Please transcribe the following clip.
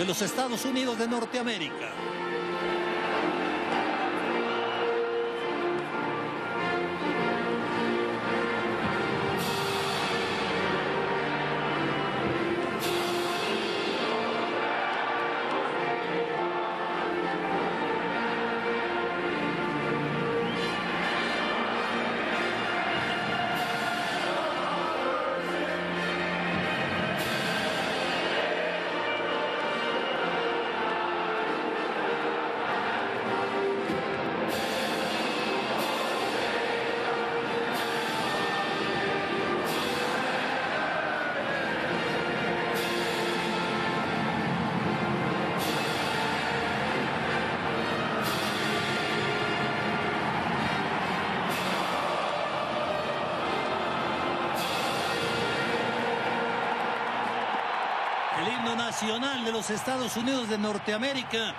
de los Estados Unidos de Norteamérica. El himno nacional de los Estados Unidos de Norteamérica